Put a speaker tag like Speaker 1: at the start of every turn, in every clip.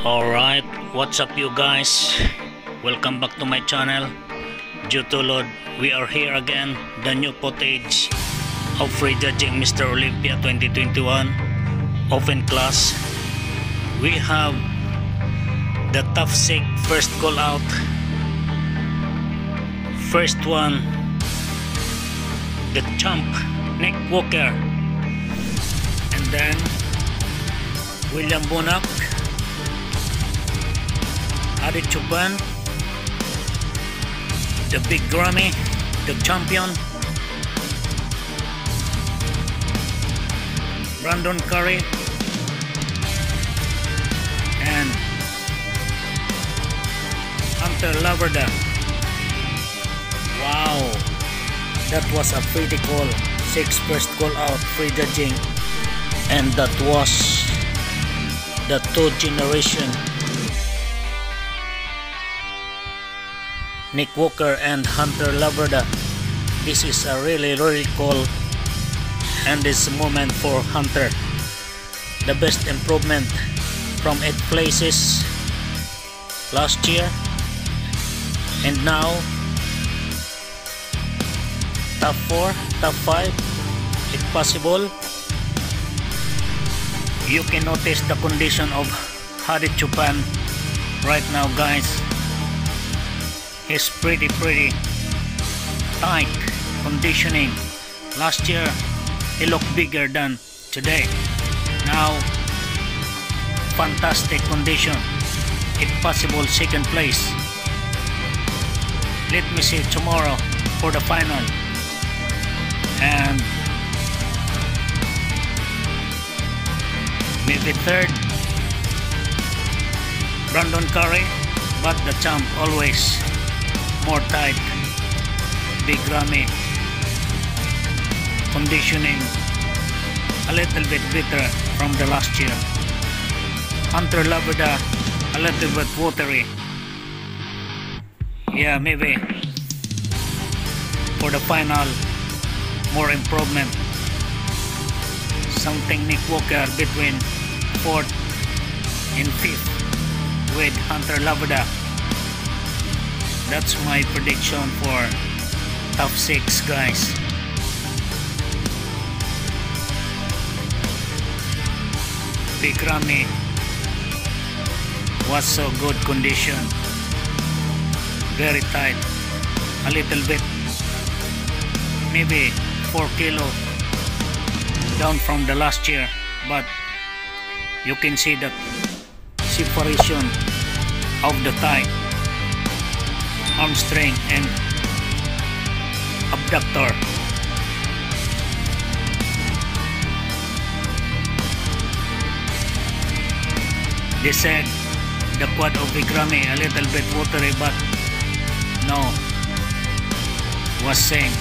Speaker 1: Alright, what's up you guys? Welcome back to my channel. Due to Lord, we are here again. The new footage of pre-judging Mr. Olympia 2021 open class. We have the tough sick first call out. First one, the champ Nick Walker. And then William Bonac Hadi Choopan, the big Ramy, the champion, Brandon Curry, and Hunter Labrada. Wow, that was a pretty call. Six first call out, pre-judging, and that was the two generation Nick Walker and Hunter Labrada. This is a really really cool and this moment for Hunter. The best improvement from 8 places last year and now top 4, top 5 if possible. You can notice the condition of Hadi Choopan right now guys is pretty pretty tight conditioning. Last year he looked bigger than today. Now fantastic condition. If possible second place. Let me see tomorrow for the final. And maybe third. Brandon Curry but the champ always more tight. Big Ramy conditioning a little bit bitter from the last year. Hunter Labrada a little bit watery. Yeah maybe for the final more improvement. Something Nick Walker between 4th and 5th with Hunter Labrada that's my prediction for top 6 guys. Big Rami was so good condition. Very tight. A little bit maybe 4 kilo down from the last year but you can see the separation of the hamstring and abductor. They said the quad of Big Ramy a little bit watery but no was same.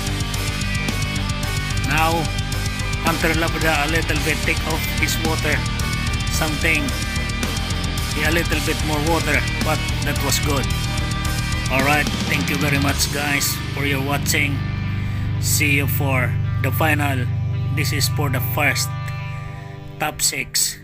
Speaker 1: Now Hunter Labrada a little bit take off his water something a little bit more water but that was good alright thank you very much guys for your watching. See you for the final. This is for the first top 6